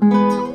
Música